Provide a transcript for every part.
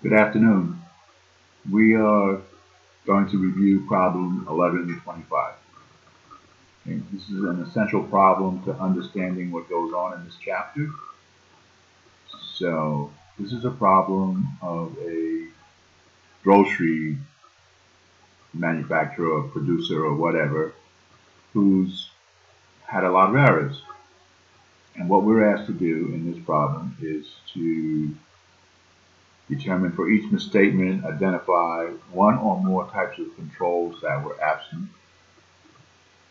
Good afternoon. We are going to review problem 1125. Okay, this is an essential problem to understanding what goes on in this chapter. So this is a problem of a grocery manufacturer or producer or whatever who's had a lot of errors. And what we're asked to do in this problem is to determine for each misstatement, identify one or more types of controls that were absent.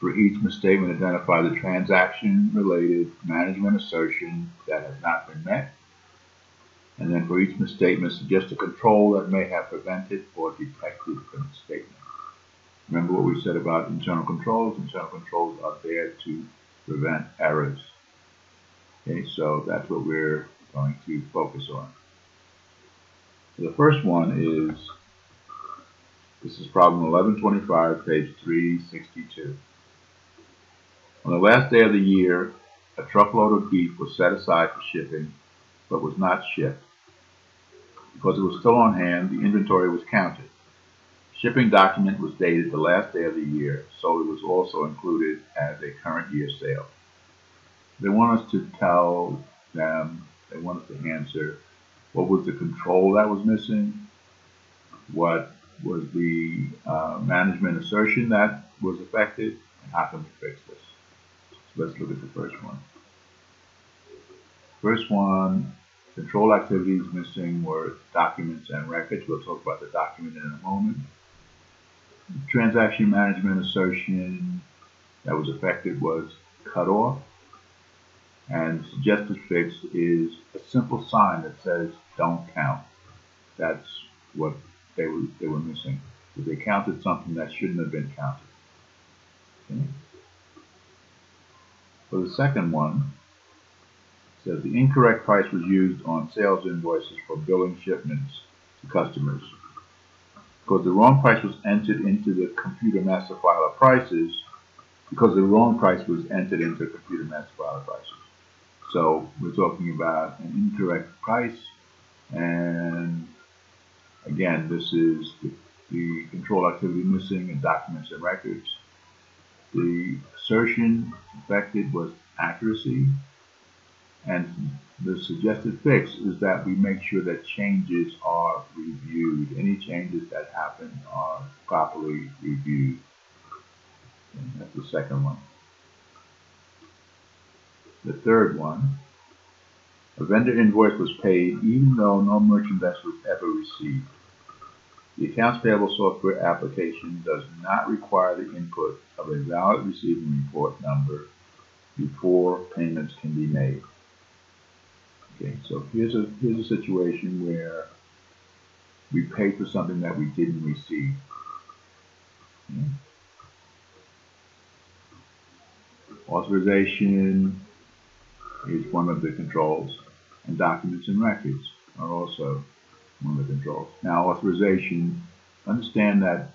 For each misstatement, identify the transaction-related management assertion that has not been met. And then for each misstatement, suggest a control that may have prevented or detected the misstatement. Remember what we said about internal controls? Internal controls are there to prevent errors. Okay, so that's what we're going to focus on. The first one is, this is problem 1125, page 362. On the last day of the year, a truckload of beef was set aside for shipping, but was not shipped. Because it was still on hand, the inventory was counted. Shipping document was dated the last day of the year, so it was also included as a current year sale. They want us to tell them, they want us to answer what was the control that was missing? What was the uh, management assertion that was affected? And how can we fix this? So let's look at the first one. First one, control activities missing were documents and records. We'll talk about the document in a moment. Transaction management assertion that was affected was cut off. And suggested fix is a simple sign that says don't count. That's what they were they were missing. They counted something that shouldn't have been counted. Okay. For the second one, says the incorrect price was used on sales invoices for billing shipments to customers. Because the wrong price was entered into the computer master file of prices, because the wrong price was entered into the computer master file of prices. So we're talking about an incorrect price and again this is the, the control activity missing in documents and records. The assertion affected was accuracy and the suggested fix is that we make sure that changes are reviewed. Any changes that happen are properly reviewed. And that's the second one. The third one, a vendor invoice was paid even though no merchandise was ever received. The accounts payable software application does not require the input of a valid receiving report number before payments can be made. Okay, so here's a here's a situation where we paid for something that we didn't receive. Okay. Authorization is one of the controls, and documents and records are also one of the controls. Now, authorization, understand that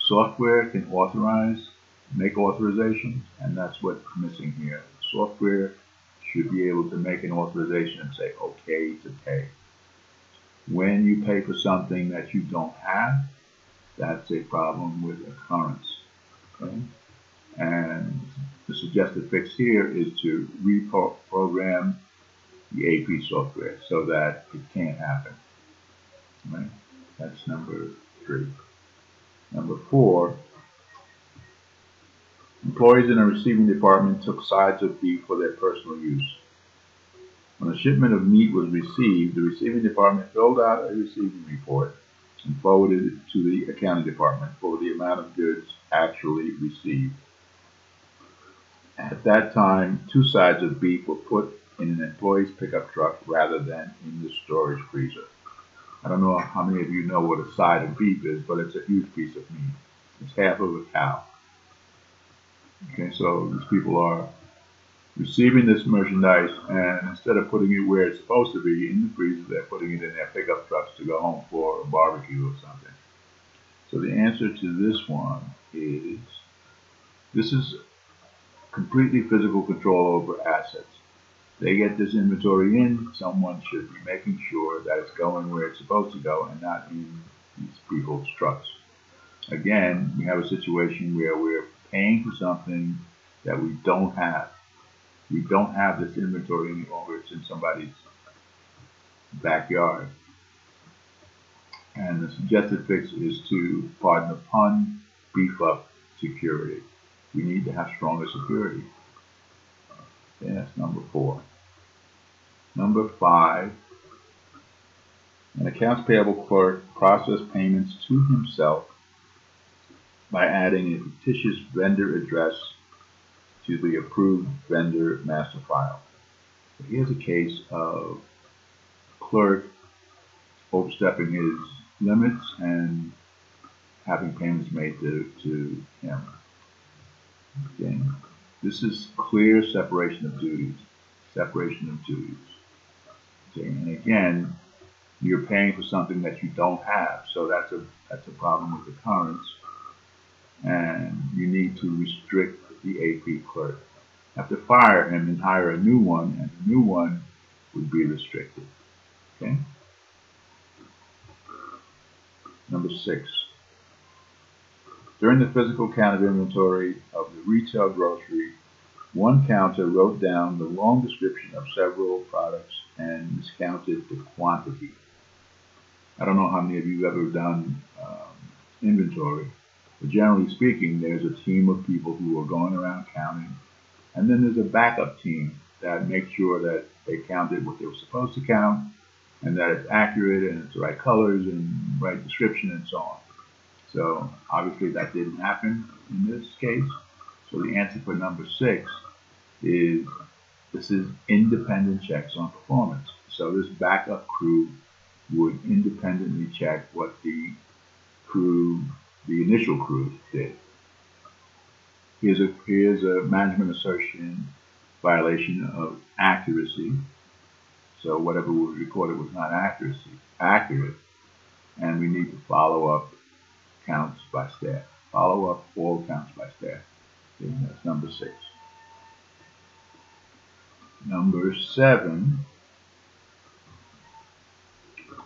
software can authorize, make authorizations, and that's what's missing here. Software should be able to make an authorization and say, okay to pay. When you pay for something that you don't have, that's a problem with occurrence. Okay? And the suggested fix here is to reprogram the AP software so that it can't happen. Right? That's number three. Number four, employees in a receiving department took sides of beef for their personal use. When a shipment of meat was received, the receiving department filled out a receiving report and forwarded it to the accounting department for the amount of goods actually received. At that time, two sides of beef were put in an employee's pickup truck rather than in the storage freezer. I don't know how many of you know what a side of beef is, but it's a huge piece of meat. It's half of a cow. Okay, so these people are receiving this merchandise, and instead of putting it where it's supposed to be in the freezer, they're putting it in their pickup trucks to go home for a barbecue or something. So the answer to this one is this is completely physical control over assets. they get this inventory in, someone should be making sure that it's going where it's supposed to go and not in these people's trucks. Again, we have a situation where we're paying for something that we don't have. We don't have this inventory any longer. It's in somebody's backyard. And the suggested fix is to, pardon the pun, beef up security. We need to have stronger security. Uh, okay, that's number four. Number five, an accounts payable clerk process payments to himself by adding a fictitious vendor address to the approved vendor master file. Here's a case of a clerk overstepping his limits and having payments made to, to him. Again, this is clear separation of duties. Separation of duties. Okay, and again, you're paying for something that you don't have, so that's a that's a problem with the occurrence, and you need to restrict the AP clerk. Have to fire him and hire a new one, and the new one would be restricted. Okay. Number six. During the physical count of inventory of the retail grocery, one counter wrote down the wrong description of several products and miscounted the quantity. I don't know how many of you have ever done um, inventory, but generally speaking, there's a team of people who are going around counting, and then there's a backup team that makes sure that they counted what they were supposed to count, and that it's accurate and it's the right colors and right description and so on. So obviously that didn't happen in this case. So the answer for number six is this is independent checks on performance. So this backup crew would independently check what the crew, the initial crew did. Here's a, here's a management assertion violation of accuracy. So whatever was recorded was not accuracy, accurate, and we need to follow up counts by staff. Follow up all counts by staff. That's number six. Number seven,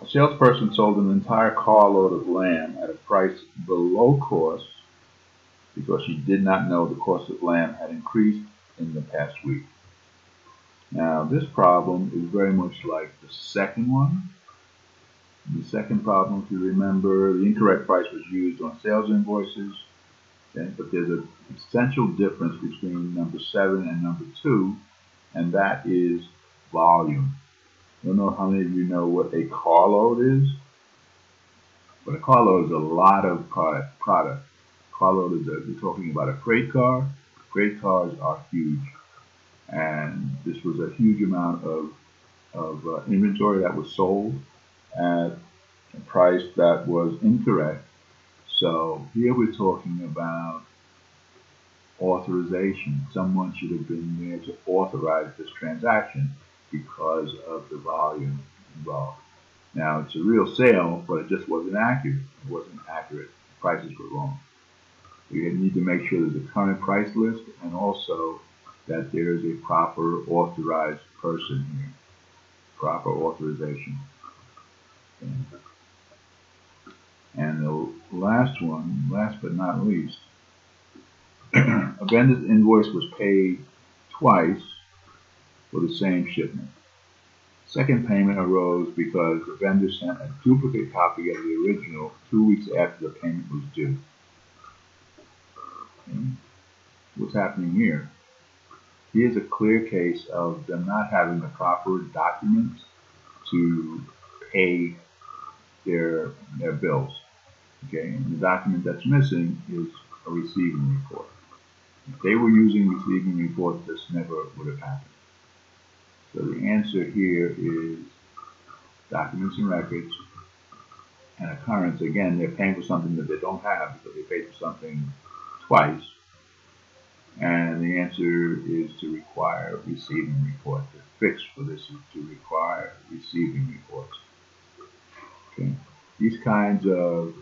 a salesperson sold an entire carload of lamb at a price below cost because she did not know the cost of lamb had increased in the past week. Now, this problem is very much like the second one. The second problem, if you remember, the incorrect price was used on sales invoices, okay, but there's an essential difference between number seven and number two, and that is volume. I don't know how many of you know what a carload is, but a carload is a lot of product. product. Carload is, a, we're talking about a freight car. Freight cars are huge, and this was a huge amount of, of uh, inventory that was sold at a price that was incorrect. So here we're talking about authorization. Someone should have been there to authorize this transaction because of the volume involved. Now, it's a real sale, but it just wasn't accurate. It wasn't accurate. The prices were wrong. We need to make sure there's a current price list and also that there is a proper authorized person here. Proper authorization. And the last one, last but not least, a vendor's invoice was paid twice for the same shipment. Second payment arose because the vendor sent a duplicate copy of the original two weeks after the payment was due. Okay. What's happening here? Here's a clear case of them not having the proper documents to pay their their bills. Okay, and the document that's missing is a receiving report. If they were using receiving reports, this never would have happened. So the answer here is documents and records. And occurrence, again, they're paying for something that they don't have because they paid for something twice. And the answer is to require receiving report. The fix for this is to require receiving reports. Okay? These kinds of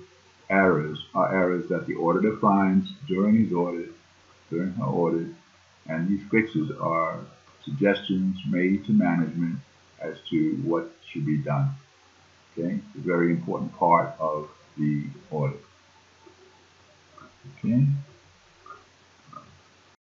errors are errors that the auditor finds during his audit, during her audit, and these fixes are suggestions made to management as to what should be done. Okay, it's a very important part of the audit. Okay.